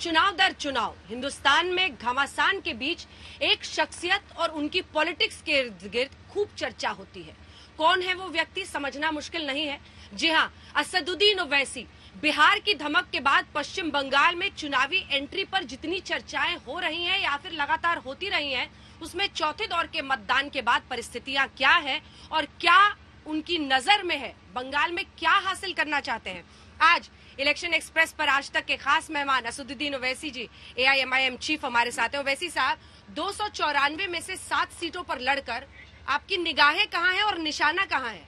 चुनाव दर चुनाव। हिंदुस्तान में घमासान के बीच एक शख्सियत और उनकी पॉलिटिक्स के इर्द गिर्द खूब चर्चा होती है। कौन है वो व्यक्ति समझना मुश्किल नहीं है। जी हाँ असदुद्दीन ओवैसी, बिहार की धमक के बाद पश्चिम बंगाल में चुनावी एंट्री पर जितनी चर्चाएँ हो रही हैं या फिर लगातार होती रही हैं, उसमें चौथे दौर के मतदान के बाद परिस्थितियाँ क्या है और क्या उनकी नज़र में है? बंगाल में क्या हासिल करना चाहते हैं? आज इलेक्शन एक्सप्रेस पर आज तक के खास मेहमान असदुद्दीन ओवैसी जी एआईएमआईएम चीफ हमारे साथ हैं। ओवैसी साहब दो सौ चौरानवे में से सात सीटों पर लड़कर आपकी निगाहें कहाँ हैं और निशाना कहाँ है?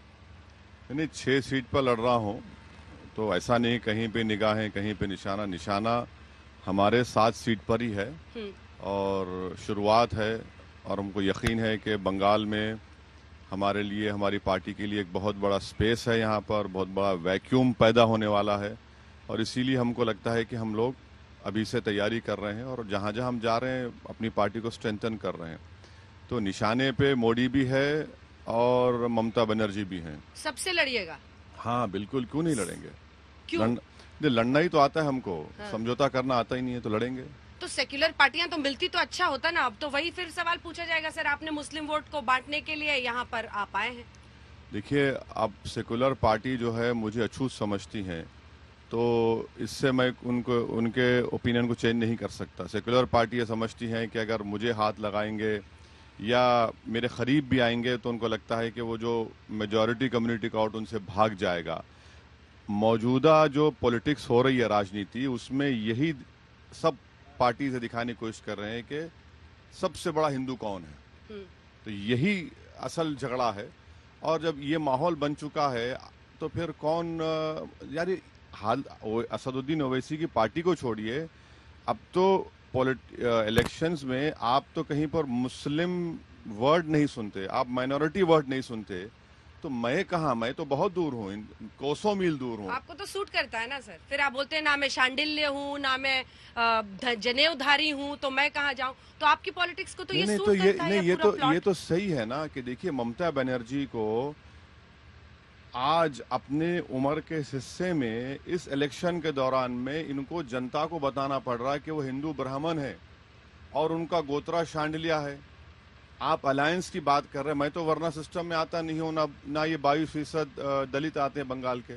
नहीं छह सीट पर लड़ रहा हूँ तो ऐसा नहीं कहीं पे निगाहें कहीं पे निशाना। निशाना हमारे सात सीट पर ही है और शुरुआत है और हमको यकीन है कि बंगाल में हमारे लिए हमारी पार्टी के लिए एक बहुत बड़ा स्पेस है यहाँ पर बहुत बड़ा वैक्यूम पैदा होने वाला है। और इसीलिए हमको लगता है कि हम लोग अभी से तैयारी कर रहे हैं और जहाँ जहाँ हम जा रहे हैं अपनी पार्टी को स्ट्रेंथन कर रहे हैं। तो निशाने पे मोदी भी है और ममता बनर्जी भी हैं। सबसे लड़िएगा। हाँ बिल्कुल क्यों नहीं लड़ेंगे? क्यों? लड़, लड़ना ही तो आता है हमको। हाँ। समझौता करना आता ही नहीं है तो लड़ेंगे। तो सेक्युलर पार्टियाँ तो मिलती तो अच्छा होता ना। अब तो वही फिर सवाल पूछा जाएगा सर आपने मुस्लिम वोट को बांटने के लिए यहाँ पर आप आए हैं? देखिए अब सेकुलर पार्टी जो है मुझे अछूत समझती हैं। तो इससे मैं उनको उनके ओपिनियन को चेंज नहीं कर सकता। सेकुलर पार्टी ये समझती हैं कि अगर मुझे हाथ लगाएँगे या मेरे करीब भी आएँगे तो उनको लगता है कि वो जो मेजॉरिटी कम्युनिटी का आउट उनसे भाग जाएगा। मौजूदा जो पॉलिटिक्स हो रही है राजनीति उसमें यही सब पार्टी से दिखाने की कोशिश कर रहे हैं कि सबसे बड़ा हिंदू कौन है। हम्म, तो यही असल झगड़ा है। और जब ये माहौल बन चुका है तो फिर कौन अ, यार ये हाल असदुद्दीन ओवैसी की पार्टी को छोड़िए अब तो इलेक्शंस में आप तो कहीं पर मुस्लिम वर्ड नहीं सुनते आप माइनॉरिटी वर्ड नहीं सुनते तो मैं कहा मैं तो बहुत दूर हूँ कोसों मील दूर हूँ। आपको तो सूट करता है ना सर फिर आप बोलते हैं ना मैं शांडिल्य हूँ ना मैं जनेऊधारी हूँ तो मैं कहाँ जाऊँ? तो आपकी पॉलिटिक्स को तो ये नहीं सूट तो ये करता है नहीं ये ये तो ये तो सही है ना कि देखिए ममता बनर्जी को आज अपने उम्र के हिस्से में, इस इलेक्शन के दौरान में इनको जनता को बताना पड़ रहा है कि वो हिंदू ब्राह्मण है और उनका गोत्रा शांडलिया है। आप अलायंस की बात कर रहे हैं। मैं तो वरना सिस्टम में आता नहीं हूँ, ना ना ये बाईस फ़ीसद दलित आते हैं बंगाल के।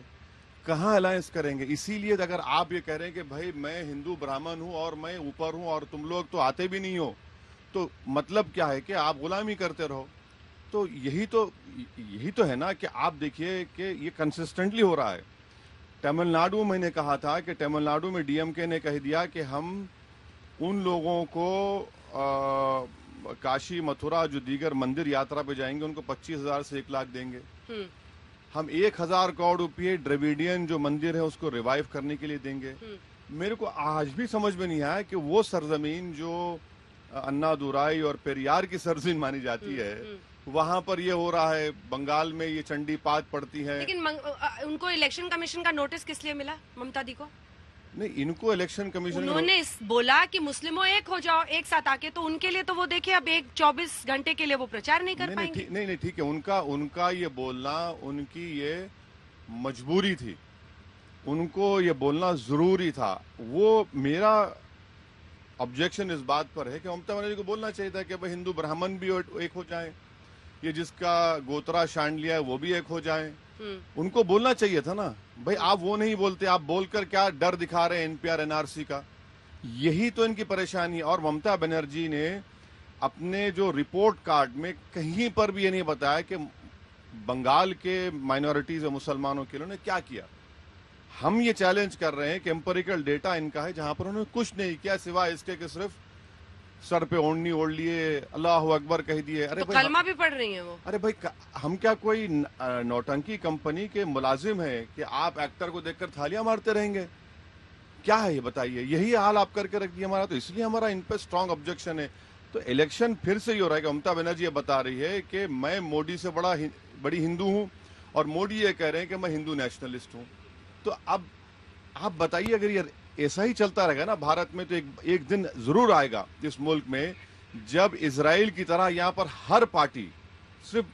कहाँ अलायंस करेंगे? इसीलिए अगर आप ये कह रहे हैं कि भाई मैं हिंदू ब्राह्मण हूँ और मैं ऊपर हूँ और तुम लोग तो आते भी नहीं हो तो मतलब क्या है कि आप गुलामी करते रहो। तो यही तो यही तो है ना कि आप देखिए कि ये कंसिस्टेंटली हो रहा है। तमिलनाडु में मैंने कहा था कि तमिलनाडु में डीएमके ने कह दिया कि हम उन लोगों को अ, काशी मथुरा जो दीगर मंदिर यात्रा पे जाएँगे उनको पच्चीस हज़ार से एक लाख देंगे। हम्म, हम एक हज़ार करोड़ रुपये द्रविडियन जो मंदिर है उसको रिवाइव करने के लिए देंगे। हम्म। मेरे को आज भी समझ में नहीं आया कि वो सरजमीन जो अन्ना दुराई और पेरियार की सरजमीन मानी जाती है वहाँ पर ये हो रहा है बंगाल में ये चंडी पात पड़ती है। लेकिन मंग, उनको इलेक्शन कमीशन का नोटिस किस लिए मिला ममता दी को? नहीं इनको इलेक्शन कमीशन उन्होंने बोला कि मुस्लिमों एक हो जाओ एक साथ आके तो उनके लिए तो वो देखिए अब एक चौबीस घंटे के लिए वो प्रचार नहीं कर नहीं पाएँगे। नहीं नहीं ठीक है उनका उनका ये बोलना उनकी ये मजबूरी थी। उनको ये बोलना ज़रूरी था। वो मेरा ऑब्जेक्शन इस बात पर है कि ममता बनर्जी को बोलना चाहिए था कि भाई हिंदू ब्राह्मण भी एक हो जाए ये जिसका गोत्रा शांड लिया है वो भी एक हो जाए। हम्म, उनको बोलना चाहिए था ना भाई आप वो नहीं बोलते आप बोलकर क्या डर दिखा रहे हैं एनपीआर एनआरसी का? यही तो इनकी परेशानी है। और ममता बनर्जी ने अपने जो रिपोर्ट कार्ड में कहीं पर भी ये नहीं बताया कि बंगाल के माइनॉरिटीज और मुसलमानों के लिए उन्होंने क्या किया। हम ये चैलेंज कर रहे हैं कि एम्पेरिकल डेटा इनका है जहाँ पर उन्होंने कुछ नहीं किया सिवाय इसके कि सिर्फ़ सर पे ओढ़नी ओढ़ लिए अल्लाह अकबर कह दिए। अरे तो भाई कलमा भी पढ़ रही है वो। अरे भाई हम क्या कोई नौटंकी कंपनी के मुलाजिम है कि आप एक्टर को देखकर थालियाँ मारते रहेंगे? क्या है ये बताइए? यही हाल आप करके रख दिया हमारा तो इसलिए हमारा इन पर स्ट्रांग ऑब्जेक्शन है। तो इलेक्शन फिर से ही हो रहा है कि ममता बनर्जी ये बता रही है कि मैं मोदी से बड़ा हि, बड़ी हिंदू हूँ और मोदी ये कह रहे हैं कि मैं हिंदू नेशनलिस्ट हूँ। तो अब आप बताइए अगर ये ऐसा ही चलता रहेगा ना भारत में तो एक एक दिन ज़रूर आएगा इस मुल्क में जब इसराइल की तरह यहाँ पर हर पार्टी सिर्फ़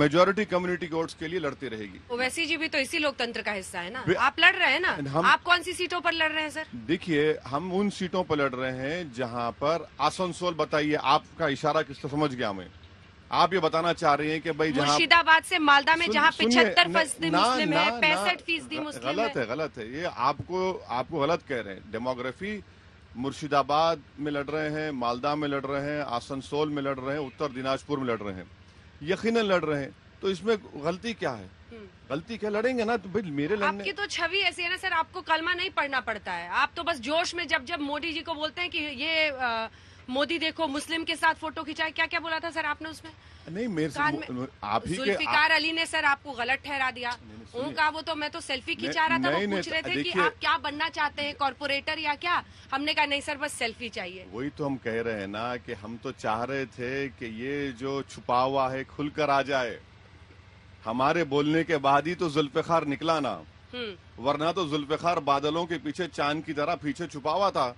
मेजोरिटी कम्युनिटी के वोट्स के लिए लड़ती रहेगी। ओवैसी जी भी तो इसी लोकतंत्र का हिस्सा है ना। आप लड़ रहे हैं ना? हम- आप कौन सी सीटों पर लड़ रहे हैं सर? देखिए हम उन सीटों पर लड़ रहे हैं जहाँ पर आसनसोल बताइए आपका इशारा किस तरह समझ गया मैं आप ये बताना चाह रही हैं कि भाई मुर्शिदाबाद से मालदा में जहाँ पिछहत्तर फ़ीसदी मुस्लिम है पैंसठ फ़ीसदी मुस्लिम गलत है। गलत है। ये आपको आपको गलत कह रहे हैं। डेमोग्राफी मुर्शिदाबाद में लड़ रहे हैं मालदा में लड़ रहे हैं आसनसोल में लड़ रहे हैं उत्तर दिनाजपुर में लड़ रहे हैं। यकीनन लड़ रहे हैं। तो इसमें गलती क्या है? हम्म। गलती क्या? लड़ेंगे ना तो भाई मेरे लड़ने आपकी तो छवि ऐसी है ना सर आपको कलमा नहीं पढ़ना पड़ता है। आप तो बस जोश में जब जब मोदी जी को बोलते हैं कि ये अ, मोदी देखो मुस्लिम के साथ फ़ोटो खिंचाए क्या क्या बोला था सर आपने उसमें? नहीं मेरे से में आप ही के जुल्फिकार अली ने सर आपको गलत ठहरा दिया। उनका वो तो मैं तो सेल्फी खिंचा रहा था वो पूछ रहे थे कि आप क्या बनना चाहते हैं कॉर्पोरेटर या क्या? हमने कहा नहीं सर बस सेल्फी चाहिए। वही तो हम कह रहे हैं ना कि हम तो चाह रहे थे कि ये जो छुपा हुआ है खुलकर आ जाए। हमारे बोलने के बाद ही तो जुल्फिकार निकला ना। हम्म। वरना तो जुल्फिकार बादलों के पीछे चाँद की तरह पीछे छुपा हुआ था।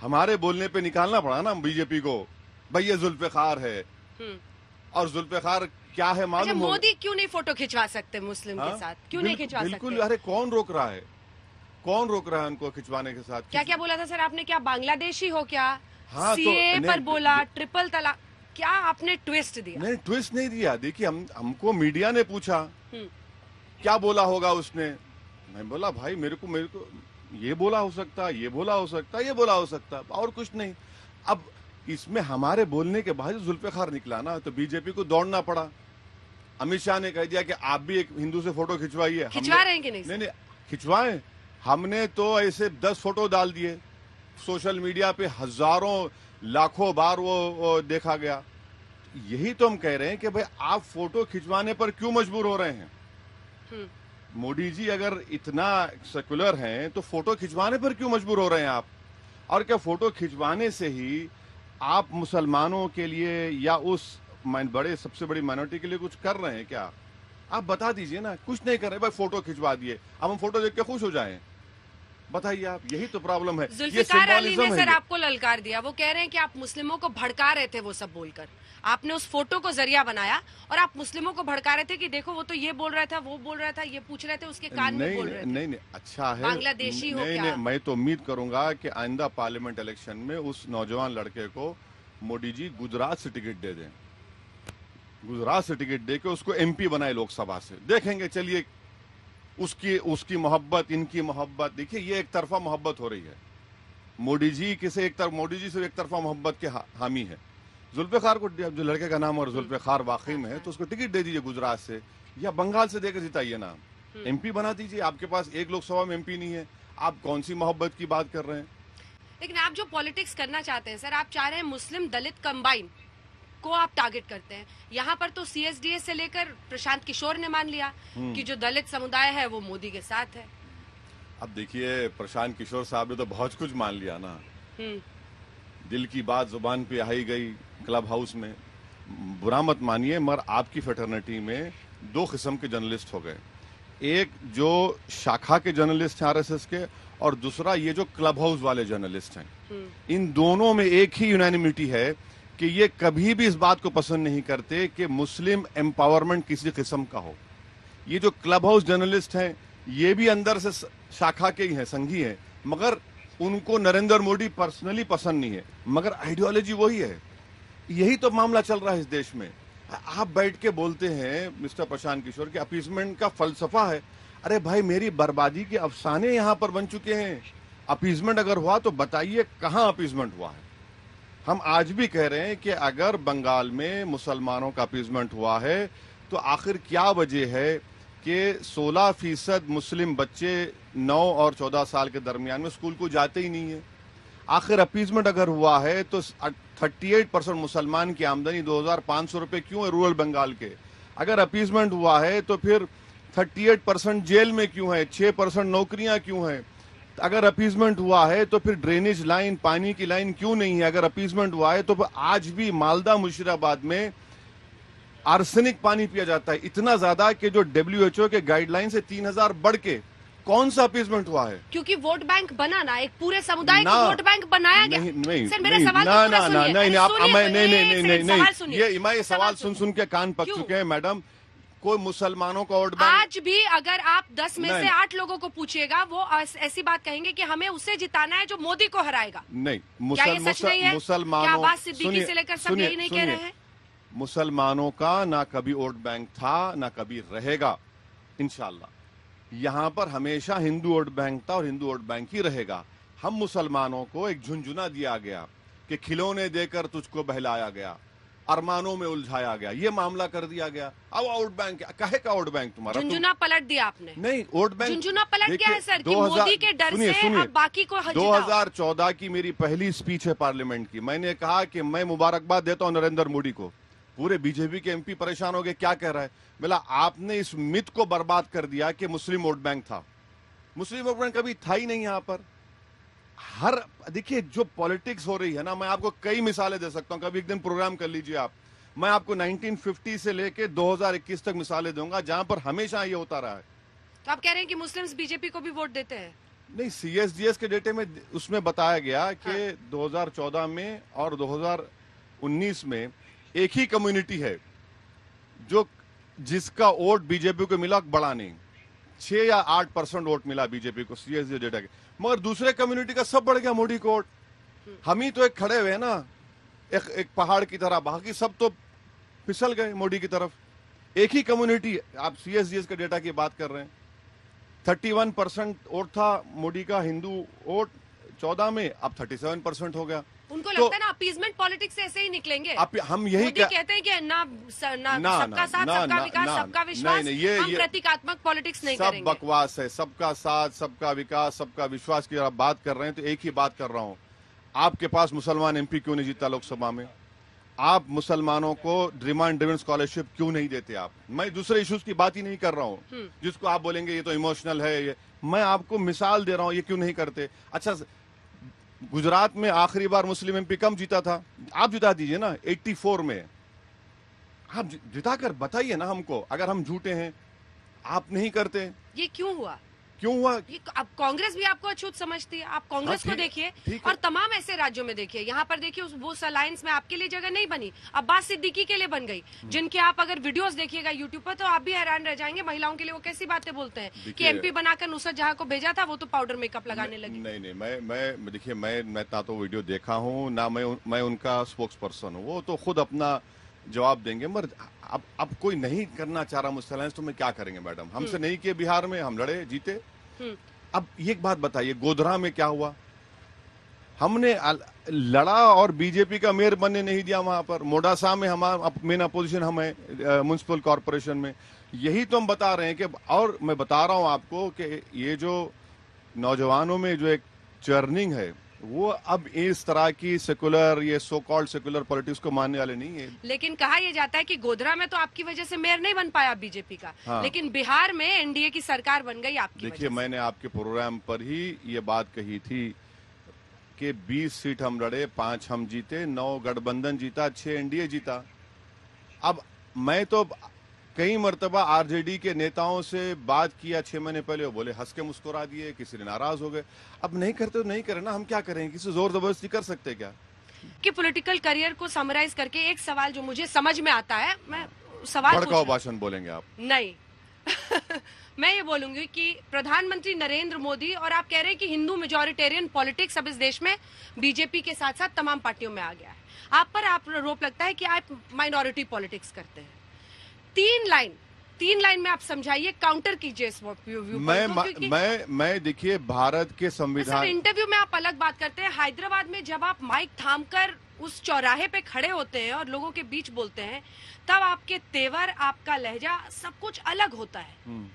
हमारे बोलने पे निकालना पड़ा ना बीजेपी को भाई ये जुल्फिकार है। हम्म। और जुल्फिकार क्या है अच्छा मालूम हो- मोदी क्यों नहीं फ़ोटो खिंचवा सकते मुस्लिम हा? के हाँ? साथ? क्यों नहीं खिंचवा बिल्कुल अरे कौन रोक रहा है? कौन रोक रहा है उनको खिंचवाने के साथ? क्या क्या बोला था सर आपने? क्या बांग्लादेशी हो क्या? हाँ, तो सीए नहीं, पर बोला ट्रिपल तलाक। क्या आपने ट्विस्ट दिया? नहीं ट्विस्ट नहीं दिया। देखिए हम हमको मीडिया ने पूछा। हम्म, क्या बोला होगा उसने? मैं बोला भाई मेरे को मेरे को ये बोला हो सकता ये बोला हो सकता ये बोला हो सकता और कुछ नहीं। अब इसमें हमारे बोलने के बाद जुल्फिकार निकला ना तो बीजेपी को दौड़ना पड़ा। अमित शाह ने कह दिया कि आप भी एक हिंदू से फ़ोटो खिंचवाइए। खिंचवा रहे हैं कि नहीं नहीं नहीं खिंचवाए। हमने तो ऐसे दस फ़ोटो डाल दिए। सोशल मीडिया पे हज़ारों लाखों बार वो, वो देखा गया। यही तो हम कह रहे हैं कि भाई आप फ़ोटो खिंचवाने पर क्यों मजबूर हो रहे हैं? हम्म, मोदी जी अगर इतना सेकुलर हैं तो फ़ोटो खिंचवाने पर क्यों मजबूर हो रहे हैं आप? और क्या फ़ोटो खिंचवाने से ही आप मुसलमानों के लिए या उस बड़े सबसे बड़ी माइनॉरिटी के लिए कुछ कर रहे हैं क्या? आप बता दीजिए ना कुछ नहीं कर रहे भाई फ़ोटो खिंचवा दिए। अब हम फ़ोटो देख के खुश हो जाएँ। बताइए आप यही तो प्रॉब्लम है। ये अली ने है सर आपको ललकार दिया। वो कह रहे हैं कि आप मुस्लिमों को भड़का रहे थे वो सब बोलकर। आपने उस फ़ोटो को ज़रिया बनाया और आप मुस्लिमों को भड़का रहे थे कि देखो वो तो ये बोल रहा था वो बोल रहा था ये पूछ रहे थे उसके कान में नहीं बोल रहे थे। नहीं नहीं अच्छा है। बांग्लादेशी हो नहीं क्या? नहीं मैं तो उम्मीद करूँगा कि आइंदा पार्लियामेंट इलेक्शन में उस नौजवान लड़के को मोदी जी गुजरात से टिकट दे दें। गुजरात से टिकट दे के उसको एमपी बनाए लोकसभा से। देखेंगे चलिए उसकी उसकी मोहब्बत इनकी मोहब्बत। देखिए ये एक तरफा मोहब्बत हो रही है। मोदी जी किसे एक तरफ़ मोदी जी से एक तरफा मोहब्बत के हा, हामी है। जुल्फिकार को जो लड़के का नाम और जुल्फिकार वाकई में है तो उसको टिकट दे दीजिए गुजरात से या बंगाल से देकर जिताइए ना एमपी बना दीजिए आपके पास एक लोकसभा में एमपी नहीं है आप कौन सी मोहब्बत की बात कर रहे हैं? लेकिन आप जो पॉलिटिक्स करना चाहते हैं सर आप चाह रहे हैं मुस्लिम दलित कंबाइन को आप टारगेट करते हैं। यहाँ पर तो सीएसडीएस से लेकर प्रशांत किशोर ने मान लिया हम्म। कि जो दलित समुदाय है वो मोदी के साथ है। अब देखिए प्रशांत किशोर साहब ने तो बहुत कुछ मान लिया ना। हम्म, दिल की बात ज़ुबान पे आई गई क्लब हाउस में। बुरा मत मानिए मगर आपकी फेटर्निटी में दो किस्म के जर्नलिस्ट हो गए। एक जो शाखा के जर्नलिस्ट हैं आरएसएस के और दूसरा ये जो क्लब हाउस वाले जर्नलिस्ट हैं। हम्म, इन दोनों में एक ही यूनानिमिटी है कि ये कभी भी इस बात को पसंद नहीं करते कि मुस्लिम एम्पावरमेंट किसी किस्म का हो। ये जो क्लब हाउस जर्नलिस्ट हैं ये भी अंदर से शाखा के ही हैं संघी हैं। मगर उनको नरेंद्र मोदी पर्सनली पसंद नहीं है। मगर आइडियोलॉजी वही है। यही तो मामला चल रहा है इस देश में। आप बैठ के बोलते हैं, मिस्टर प्रशांत किशोर, कि अपीजमेंट का फलसफा है। अरे भाई, मेरी बर्बादी के अफसाने यहाँ पर बन चुके हैं। अपीजमेंट अगर हुआ तो बताइए कहाँ अपीजमेंट हुआ है? हम आज भी कह रहे हैं कि अगर बंगाल में मुसलमानों का अपीजमेंट हुआ है तो आखिर क्या वजह है कि 16 फ़ीसद मुस्लिम बच्चे 9 और 14 साल के दरमियान में स्कूल को जाते ही नहीं है? आखिर अपीजमेंट अगर हुआ है तो 38 परसेंट मुसलमान की आमदनी 2,500 रुपए क्यों है रूरल बंगाल के? अगर अपीजमेंट हुआ है तो फिर 38 परसेंट जेल में क्यों है? 6 परसेंट नौकरियाँ क्यों है? अगर अपीजमेंट हुआ है तो फिर ड्रेनेज लाइन पानी की लाइन क्यों नहीं है? अगर अपीजमेंट हुआ है तो आज भी मालदा मुशीराबाद में आर्सेनिक पानी पिया जाता है। इतना ज़्यादा कि जो डब्ल्यूएचओ के गाइडलाइन से 3000 बढ़ के कौन सा अपीजमेंट हुआ है? क्योंकि वोट बैंक बना ना एक पूरे समुदाय ना। को वोट बैंक बनाया गया। नहीं नहीं सर मेरा सवाल ना तो ना ना नहीं नहीं आप तो, नहीं नहीं नहीं नहीं नहीं। ये मैं ये सवाल सुन सुन के कान पक चुके हैं मैडम। कोई मुसलमानों का वोट बैंक आज भी अगर आप दस में से आठ लोगों को पूछिएगा वो ऐसी बात कहेंगे कि हमें उसे जिताना है जो मोदी को हराएगा। नहीं मुसलमानों सिद्दीकी से लेकर सब यही नहीं कह रहे हैं? मुसलमानों का ना कभी वोट बैंक था ना कभी रहेगा इंशाल्लाह। यहाँ पर हमेशा हिंदू वोट बैंक था और हिंदू वोट बैंक ही रहेगा। हम मुसलमानों को एक झुंझुना दिया गया कि खिलौने देकर तुझको बहलाया गया अरमानों में उलझाया गया ये मामला कर दिया गया। अब वोट बैंक कहे का वोट बैंक तुम्हारा? तुम- झुंझुना पलट दिया आपने। नहीं वोट बैंक झुंझुना पलट गया है सर 2000 मोदी के डर सुनिए, से सुनिए। अब बाकी को जिताओ। 2014 की मेरी पहली स्पीच है पार्लियामेंट की। मैंने कहा कि मैं मुबारकबाद देता हूँ नरेंद्र मोदी को। पूरे बीजेपी के एमपी परेशान हो गए क्या कह रहा है? बोला आपने इस मिथ को बर्बाद कर दिया कि मुस्लिम वोट बैंक था। मुस्लिम वोट बैंक कभी था ही नहीं यहाँ पर। हर देखिए जो पॉलिटिक्स हो रही है ना मैं आपको कई मिसालें दे सकता हूँ। कभी एक दिन प्रोग्राम कर लीजिए आप। मैं आपको 1950 से लेके 2021 तक मिसालें दूँगा जहाँ पर हमेशा ये होता रहा है। तो आप कह रहे हैं कि मुस्लिम्स बीजेपी को भी वोट देते हैं? नहीं सीएसडीएस के डेटे में उसमें बताया गया कि हाँ। 2014 में और 2019 में एक ही कम्युनिटी है, जो जिसका वोट बीजेपी को मिला बड़ा नहीं। छह या आठ परसेंट वोट मिला बीजेपी को सीएसडी डेटा के। मगर दूसरे कम्युनिटी का सब बढ़ गया मोदी को वोट। हम ही तो एक खड़े हुए ना, एक एक पहाड़ की तरह, बाकी सब तो फिसल गए मोदी की तरफ़। एक ही कम्युनिटी आप सीएसडीएस के डेटा की बात कर रहे हैं। थर्टी वन परसेंट वोट था मोदी का हिंदू वोट, चौदह में, अब थर्टी सेवन परसेंट हो गया। उनको तो- लगता है ना अपीजमेंट पॉलिटिक्स से ऐसे ही निकलेंगे। आप हम यही कहते हैं कि ना सबका साथ सबका विकास सबका विश्वास। हम प्रतीकात्मक पॉलिटिक्स नहीं सब बकवास है सबका साथ सबका विकास सबका विश्वास की आप बात कर रहे हैं तो एक ही बात कर रहा हूँ। आपके पास मुसलमान एमपी क्यों नहीं जीता लोकसभा में? आप मुसलमानों को डिमांड ड्रिवन स्कॉलरशिप क्यों नहीं देते आप? मैं दूसरे इश्यूज़ की बात ही नहीं कर रहा हूँ। जिसको आप बोलेंगे ये तो इमोशनल है ये मैं आपको मिसाल दे रहा हूँ ये क्यों नहीं करते? अच्छा गुजरात में आखिरी बार मुस्लिम एमपी कम जीता था। आप जिता दीजिए ना 84 में। आप जिता कर बताइए ना हमको, अगर हम झूठे हैं, आप नहीं करते। ये क्यों हुआ? क्यों हुआ? अब कांग्रेस भी आपको अछूत समझती है। आप कांग्रेस को देखिए और तमाम ऐसे राज्यों में देखिए। यहाँ पर देखिए उस वो अलायंस में आपके लिए जगह नहीं बनी। अब्बास सिद्दीकी के लिए बन गई। हम्म। जिनके आप अगर वीडियोस देखिएगा यूट्यूब पर तो आप भी हैरान रह जाएँगे महिलाओं के लिए वो कैसी बातें बोलते हैं कि एमपी बनाकर नुसरत जहाँ को भेजा था वो तो पाउडर मेकअप लगाने लगी। नहीं नहीं मैं मैं देखिए मैं मैं ना तो वीडियो देखा हूँ ना मैं मैं उनका स्पोक्स पर्सन हूँ। वो तो खुद अपना जवाब देंगे मगर अब अब कोई नहीं करना चाह रहा मुझसे alliance, तो मैं क्या करेंगे मैडम? हमसे नहीं किए बिहार में हम लड़े जीते। हम्म। अब ये एक बात बताइए गोधरा में क्या हुआ? हमने लड़ा और बीजेपी का मेयर बनने नहीं दिया वहाँ पर। मोडासा में हमारा मेन अपोजिशन हम है म्यूनसिपल कॉरपोरेशन में। यही तो हम बता रहे हैं कि और मैं बता रहा हूँ आपको कि ये जो नौजवानों में जो एक चर्निंग है वो अब इस तरह की सेकुलर ये सो कॉल्ड सेकुलर पॉलिटिक्स को मानने वाले नहीं है। लेकिन कहा यह जाता है कि गोधरा में तो आपकी वजह से मेयर नहीं बन पाया बीजेपी का। हाँ। लेकिन बिहार में एनडीए की सरकार बन गई आपकी देखिए मैंने आपके प्रोग्राम पर ही ये बात कही थी कि 20 सीट हम लड़े पाँच हम जीते नौ गठबंधन जीता छह एनडीए जीता। अब मैं तो कई मरतबा आरजेडी के नेताओं से बात किया छह महीने पहले वो बोले हंस के मुस्कुरा दिए किसी ने नाराज़ हो गए। अब नहीं करते तो नहीं करें ना हम क्या करेंगे किसी ज़ोर ज़बरदस्ती कर सकते क्या? कि पॉलिटिकल करियर को समराइज करके एक सवाल जो मुझे समझ में आता है मैं सवाल भड़काऊ भाषण बोलेंगे आप। नहीं। मैं ये बोलूँगी कि प्रधानमंत्री नरेंद्र मोदी और आप कह रहे हैं कि हिंदू मेजोरिटेरियन पॉलिटिक्स अब इस देश में बीजेपी के साथ साथ तमाम पार्टियों में आ गया है। आप पर आप रोप लगता है कि आप माइनॉरिटी पॉलिटिक्स करते हैं। तीन लाइन तीन लाइन में आप समझाइए काउंटर कीजिए इस व्यू मैं क्योंकि- मैं मैं देखिए भारत के संविधान इंटरव्यू में आप अलग बात करते हैं। हैदराबाद में जब आप माइक थामकर उस चौराहे पे खड़े होते हैं और लोगों के बीच बोलते हैं तब आपके तेवर आपका लहजा सब कुछ अलग होता है। हम्म।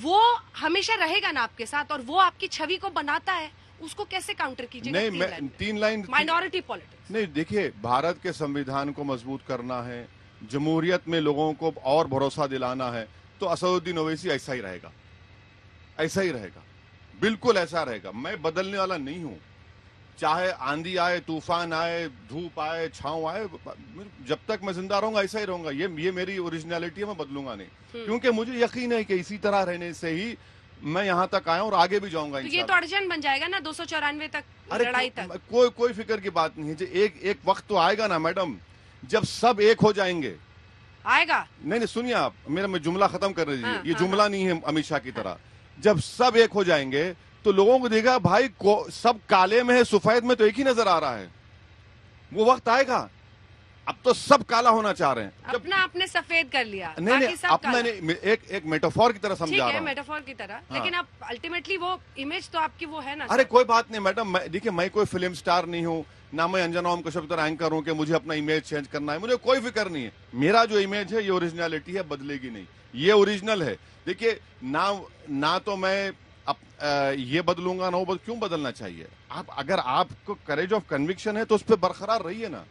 वो हमेशा रहेगा ना आपके साथ और वो आपकी छवि को बनाता है। उसको कैसे काउंटर कीजिए नहीं तीन लाइन माइनॉरिटी पॉलिटिक्स नहीं देखिए भारत के संविधान को मज़बूत करना है। जमहूरियत में लोगों को और भरोसा दिलाना है तो असदुद्दीन ओवैसी ऐसा ही रहेगा। ऐसा ही रहेगा। बिल्कुल ऐसा रहेगा। मैं बदलने वाला नहीं हूँ। चाहे आंधी आए तूफ़ान आए धूप आए छांव आए जब तक मैं ज़िंदा रहूँगा ऐसा ही रहूँगा। ये ये मेरी ओरिजिनलिटी है मैं बदलूँगा नहीं। हम्म। क्योंकि मुझे यकीन है कि इसी तरह रहने से ही मैं यहाँ तक आया और आगे भी जाऊँगा तो ये तो अड़चन बन जाएगा ना दो तक अरे लड़ाई को- तक। कोई कोई फ़िक्र की बात नहीं है एक एक वक्त तो आएगा ना मैडम। जब सब एक हो जाएँगे। आएगा। नहीं नहीं सुनिए आप मेरा मैं जुमला खत्म कर दीजिए। हाँ, ये हाँ, जुमला हाँ, नहीं है अमित शाह की तरह। जब सब एक हो जाएँगे तो लोगों को देगा भाई को, सब काले में है सफ़ेद में तो एक ही नज़र आ रहा है। वो वक्त आएगा। अब तो सब काला होना चाह रहे हैं। अपना आपने सफ़ेद कर लिया। नहीं नहीं सब अपना। नहीं एक एक मेटाफोर की तरह समझा रहा मेटाफोर की तरह। हाँ। लेकिन आप अल्टीमेटली वो इमेज तो आपकी वो है ना अरे कोई बात नहीं मैडम देखिए मैं कोई फ़िल्म स्टार नहीं हूँ ना मैं अंजना ओम कश्यप तरह एंकर हूँ कि मुझे अपना इमेज चेंज करना है। मुझे कोई फ़िक्र नहीं है। मेरा जो इमेज है ये ओरिजिनलिटी है बदलेगी नहीं। ये ओरिजिनल है। देखिए ना ना तो मैं अप, अ, ये बदलूँगा ना वो बदल, क्यों बदलना चाहिए? आप अगर आपको करेज ऑफ़ कन्विक्शन है तो उस पर बरकरार रहिए ना।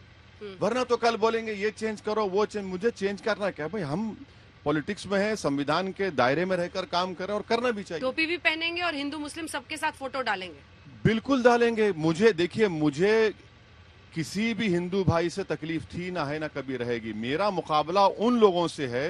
वरना तो कल बोलेंगे ये चेंज करो वो चेंज मुझे चेंज करना क्या भाई हम पॉलिटिक्स में है संविधान के दायरे में रहकर काम करें और करना भी चाहिए। टोपी भी पहनेंगे और हिंदू मुस्लिम सबके साथ फ़ोटो डालेंगे। बिल्कुल डालेंगे। मुझे देखिए मुझे किसी भी हिंदू भाई से तकलीफ़ थी ना है ना कभी रहेगी। मेरा मुकाबला उन लोगों से है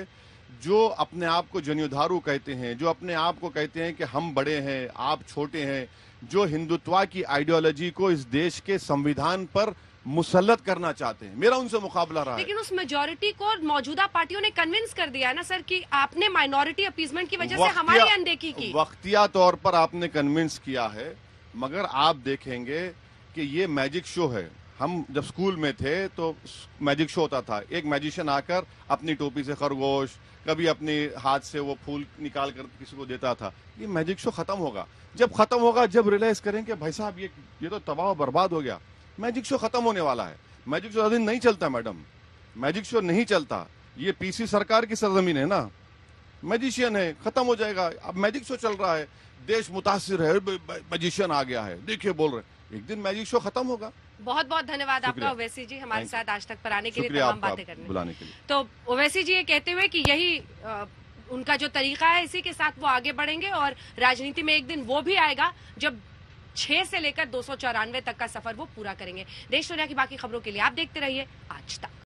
जो अपने आप को जनियोधारू कहते हैं जो अपने आप को कहते हैं कि हम बड़े हैं आप छोटे हैं जो हिंदुत्वा की आइडियोलॉजी को इस देश के संविधान पर मुसल्लत करना चाहते हैं। मेरा उनसे मुकाबला रहा है। लेकिन उस मेजोरिटी को मौजूदा पार्टियों ने कन्विंस कर दिया है ना सर कि आपने माइनॉरिटी अपीजमेंट की वजह से हमारी अनदेखी की। वक्तिया तौर पर आपने कन्विंस किया है मगर आप देखेंगे कि ये मैजिक शो है। हम जब स्कूल में थे तो मैजिक शो होता था। एक मैजिशियन आकर अपनी टोपी से खरगोश कभी अपने हाथ से वो फूल निकाल कर किसी को देता था। ये मैजिक शो खत्म होगा। जब खत्म होगा जब रियलाइज़ करेंगे भाई साहब ये ये तो तबाह बर्बाद हो गया। मैजिक शो खत्म होने वाला है। मैजिक शो दिन नहीं चलता मैडम। मैजिक शो नहीं चलता। ये पीसी सरकार की सरजमीन है ना। मैजिशियन है खत्म हो जाएगा। अब मैजिक शो चल रहा है। देश मुतासिर है मैजिशियन आ गया है। देखिए बोल रहे एक दिन मैजिक शो खत्म होगा। बहुत बहुत धन्यवाद आपका ओवैसी जी हमारे साथ आज तक पर आने के लिए तमाम बातें करने बुलाने के लिए। तो ओवैसी जी ये कहते हुए कि यही अ, उनका जो तरीका है इसी के साथ वो आगे बढ़ेंगे और राजनीति में एक दिन वो भी आएगा जब छह से लेकर दो सौ चौरानवे तक का सफ़र वो पूरा करेंगे। देश दुनिया की बाकी खबरों के लिए आप देखते रहिए आज तक।